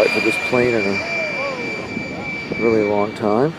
flight for this plane in a really long time.